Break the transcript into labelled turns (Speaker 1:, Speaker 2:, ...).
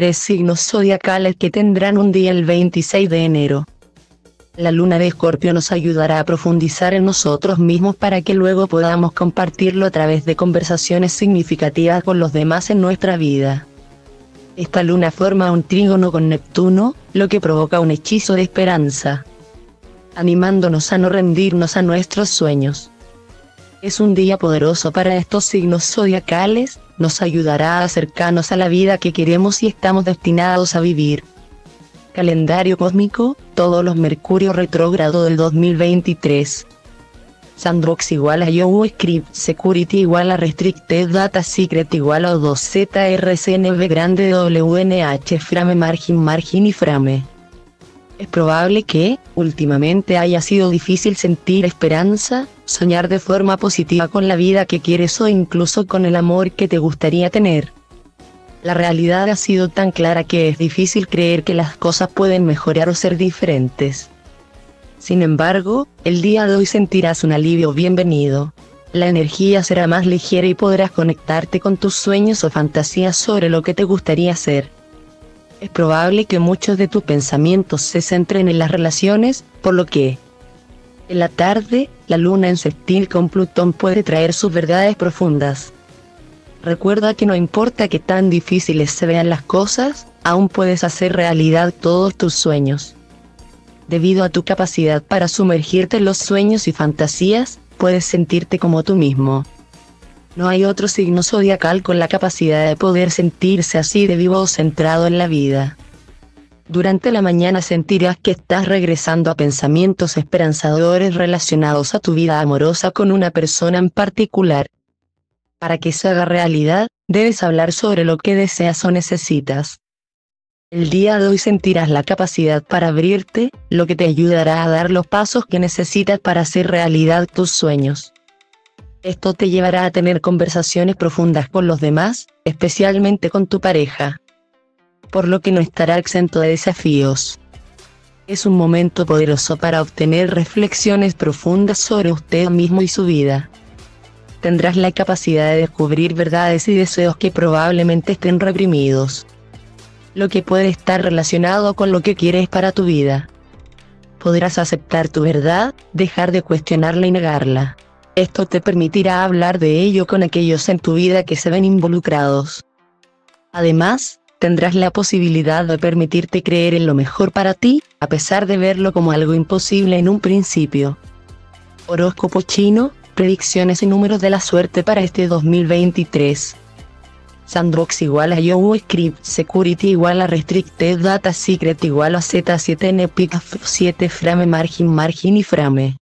Speaker 1: tres signos zodiacales que tendrán un día el 26 de enero. La luna de Escorpio nos ayudará a profundizar en nosotros mismos para que luego podamos compartirlo a través de conversaciones significativas con los demás en nuestra vida. Esta luna forma un trígono con Neptuno, lo que provoca un hechizo de esperanza, animándonos a no rendirnos a nuestros sueños. Es un día poderoso para estos signos zodiacales, nos ayudará a acercarnos a la vida que queremos y estamos destinados a vivir. Calendario cósmico, todos los Mercurio retrógrado del 2023. Sandbox igual a Yahoo Script, Security igual a Restricted Data Secret igual a 2ZRCNB grande WNH Frame Margin Margin y Frame. Es probable que, últimamente haya sido difícil sentir esperanza, soñar de forma positiva con la vida que quieres o incluso con el amor que te gustaría tener. La realidad ha sido tan clara que es difícil creer que las cosas pueden mejorar o ser diferentes. Sin embargo, el día de hoy sentirás un alivio bienvenido. La energía será más ligera y podrás conectarte con tus sueños o fantasías sobre lo que te gustaría hacer. Es probable que muchos de tus pensamientos se centren en las relaciones, por lo que, en la tarde, la luna en sextil con Plutón puede traer sus verdades profundas. Recuerda que no importa que tan difíciles se vean las cosas, aún puedes hacer realidad todos tus sueños. Debido a tu capacidad para sumergirte en los sueños y fantasías, puedes sentirte como tú mismo. No hay otro signo zodiacal con la capacidad de poder sentirse así de vivo o centrado en la vida. Durante la mañana sentirás que estás regresando a pensamientos esperanzadores relacionados a tu vida amorosa con una persona en particular. Para que se haga realidad, debes hablar sobre lo que deseas o necesitas. El día de hoy sentirás la capacidad para abrirte, lo que te ayudará a dar los pasos que necesitas para hacer realidad tus sueños. Esto te llevará a tener conversaciones profundas con los demás, especialmente con tu pareja. Por lo que no estará exento de desafíos. Es un momento poderoso para obtener reflexiones profundas sobre usted mismo y su vida. Tendrás la capacidad de descubrir verdades y deseos que probablemente estén reprimidos. Lo que puede estar relacionado con lo que quieres para tu vida. Podrás aceptar tu verdad, dejar de cuestionarla y negarla. Esto te permitirá hablar de ello con aquellos en tu vida que se ven involucrados. Además, tendrás la posibilidad de permitirte creer en lo mejor para ti, a pesar de verlo como algo imposible en un principio. Horóscopo chino, predicciones y números de la suerte para este 2023. Sandbox igual a Yahoo Script, Security igual a Restricted Data Secret igual a Z7 NPIC 7 Frame Margin Margin y Frame.